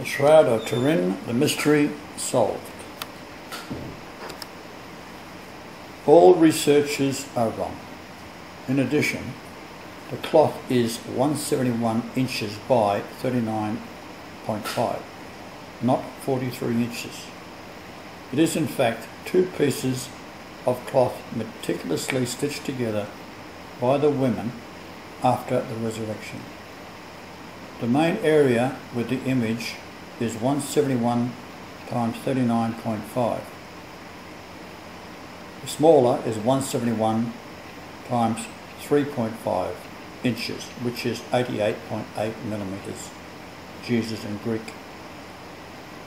The Shroud of Turin, the mystery solved. All researchers are wrong. In addition, the cloth is 171 inches by 39.5, not 43 inches. It is in fact two pieces of cloth meticulously stitched together by the women after the resurrection. The main area with the image is 171 times 39.5. The smaller is 171 times 3.5 inches, which is 88.8 millimeters. Jesus in Greek.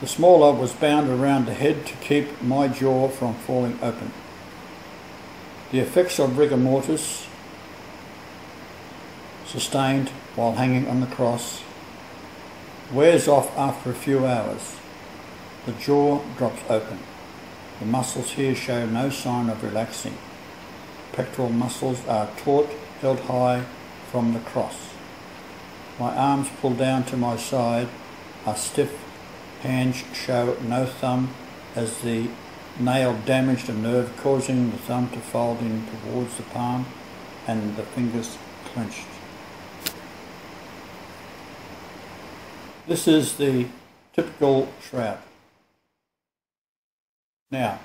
The smaller was bound around the head to keep my jaw from falling open. The effects of rigor mortis sustained while hanging on the cross wears off after a few hours. The jaw drops open. The muscles here show no sign of relaxing. Pectoral muscles are taut, held high from the cross. My arms pulled down to my side are stiff. Hands show no thumb as the nail damaged a nerve causing the thumb to fold in towards the palm and the fingers clenched. This is the typical shroud. Now,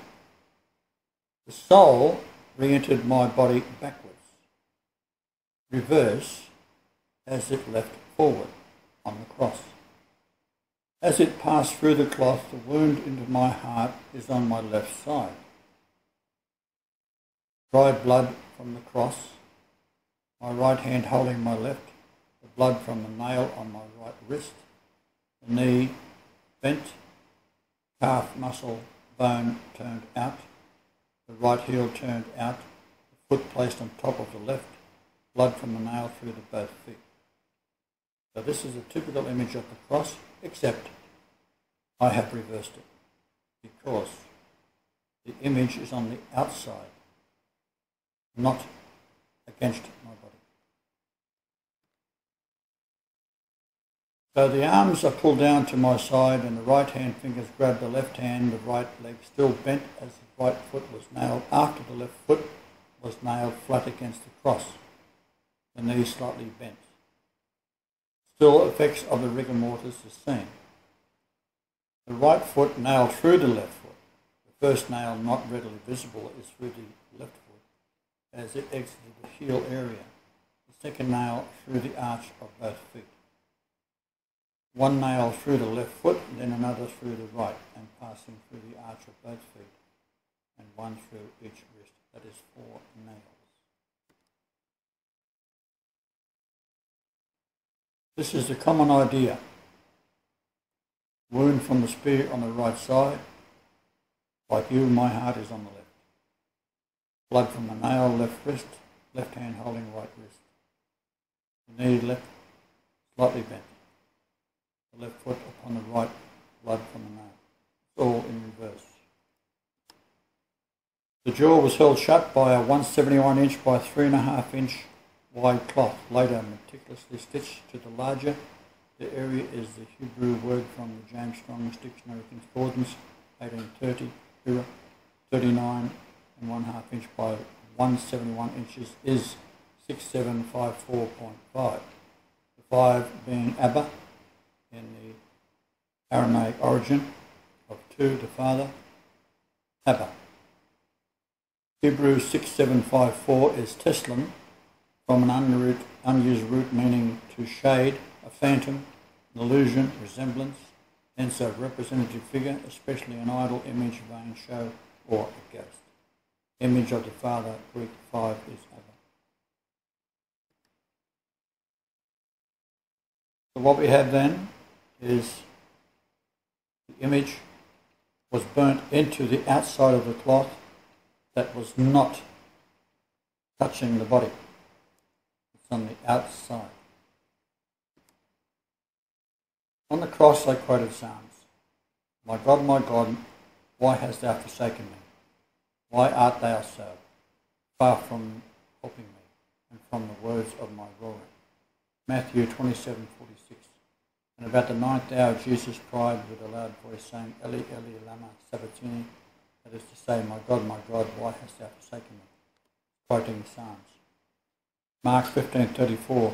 the soul re-entered my body backwards, reverse as it left forward on the cross. As it passed through the cloth, the wound into my heart is on my left side. Dried blood from the cross, my right hand holding my left, the blood from the nail on my right wrist, knee bent, calf muscle bone turned out, the right heel turned out, the foot placed on top of the left, blood from the nail through the both feet. So this is a typical image of the cross, except I have reversed it because the image is on the outside, not against my body. So the arms are pulled down to my side and the right hand fingers grab the left hand, the right leg still bent as the right foot was nailed after the left foot was nailed flat against the cross, the knee slightly bent. Still effects of the rigor mortis is seen. The right foot nailed through the left foot. The first nail not readily visible is through the left foot as it exited the heel area. The second nail through the arch of both feet one nail through the left foot, then another through the right, and passing through the arch of both feet, and one through each wrist. That is four nails. This is the common idea. Wound from the spear on the right side, like you, my heart is on the left. Blood from the nail, left wrist, left hand holding right wrist. Knee left, slightly bent the left foot upon the right, blood from the nail. It's all in reverse. The jaw was held shut by a 171 inch by 3.5 inch wide cloth, later meticulously stitched to the larger. The area is the Hebrew word from the James Strong's Dictionary Concordance, 1830, 39 and 1 half inch by 171 inches is 6754.5. The 5 being Abba, in the Aramaic origin of two, the father, Abba. Hebrew 6754 is Tselem, from an unroot, unused root meaning to shade, a phantom, an illusion, resemblance, hence a representative figure, especially an idol, image, vain show, or a ghost. Image of the Father, Greek 5 is Abba. So what we have then is the image was burnt into the outside of the cloth that was not touching the body. It's on the outside. On the cross they quoted Psalms. My God, my God, why hast thou forsaken me? Why art thou so far from helping me and from the words of my roaring? Matthew 27, 46 And about the ninth hour, Jesus cried with a loud voice, saying, Eli, Eli, lama sabachthani, that is to say, My God, my God, why hast thou forsaken me? Quoting Psalms. Mark 15:34.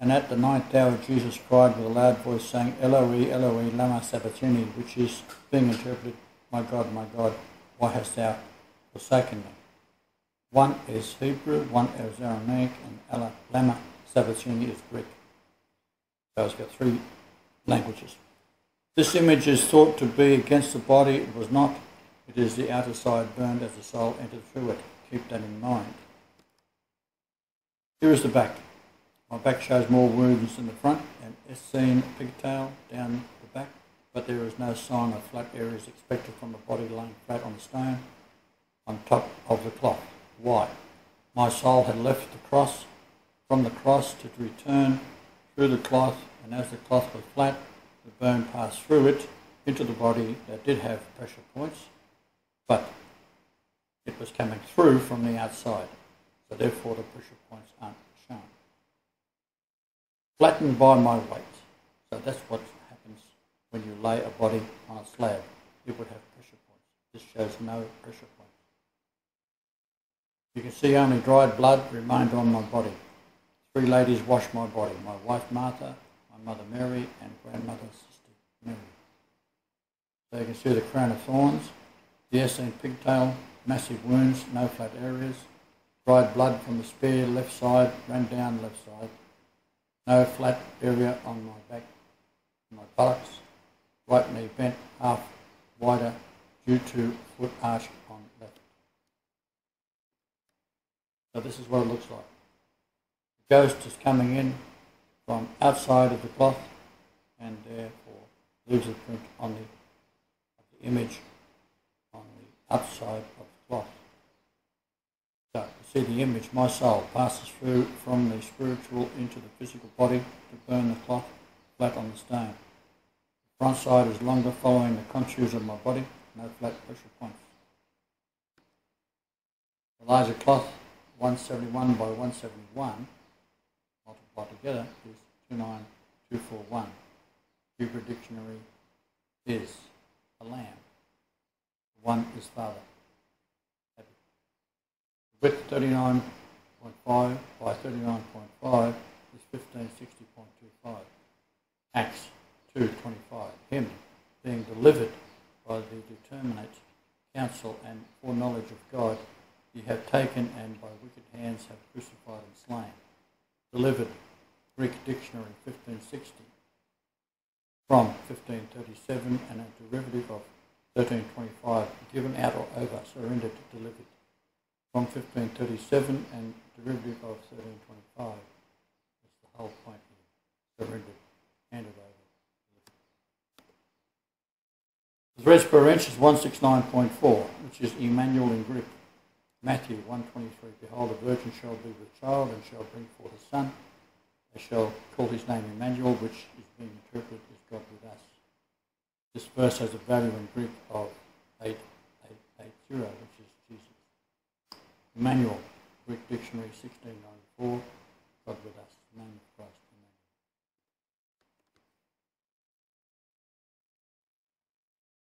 And at the ninth hour, Jesus cried with a loud voice, saying, Eloi, Eloi, lama sabachthani, which is being interpreted, My God, my God, why hast thou forsaken me? One is Hebrew, one is Aramaic, and Ella, lama sabachthani is Greek. So it's got three languages. This image is thought to be against the body. It was not. It is the outer side burned as the soul entered through it. Keep that in mind. Here is the back. My back shows more wounds than the front and Essene pigtail down the back, but there is no sign of flat areas expected from the body laying flat on the stone on top of the cloth. Why? My soul had left the cross from the cross to return through the cloth, and as the cloth was flat, the bone passed through it into the body that did have pressure points, but it was coming through from the outside, so therefore the pressure points aren't shown. Flattened by my weight. So that's what happens when you lay a body on a slab. It would have pressure points. This shows no pressure points. You can see only dried blood remained on my body. Three ladies washed my body, my wife Martha, my mother Mary, and grandmother sister Mary. So you can see the crown of thorns, the Essene pigtail, massive wounds, no flat areas, dried blood from the spear left side, ran down left side, no flat area on my back, my buttocks, right knee bent half wider due to foot arch on left. So this is what it looks like. Ghost is coming in from outside of the cloth and therefore leaves a print on the, the image on the outside of the cloth. So you see the image, my soul passes through from the spiritual into the physical body to burn the cloth flat on the stone. The front side is longer following the contours of my body, no flat pressure points. The larger cloth 171 by 171 multiplied together is 29241. Hebrew dictionary is a lamb. One is father. Width 39.5 by 39.5 is 1560.25. Acts 2.25. Him being delivered by the determinate counsel and foreknowledge of God ye have taken and by wicked hands have crucified and slain. Delivered, Greek Dictionary 1560, from 1537 and a derivative of 1325, given out or over, surrendered, delivered, from 1537 and derivative of 1325. That's the whole point here. Surrendered, handed over. The threads per inch is 169.4, which is Emmanuel in Greek. Matthew 123, Behold, a virgin shall be with child and shall bring forth a son. I shall call his name Emmanuel, which is being interpreted as God with us. This verse has a value in Greek of 8880, which is Jesus. Emmanuel, Greek Dictionary 1694, God with us, name of Christ.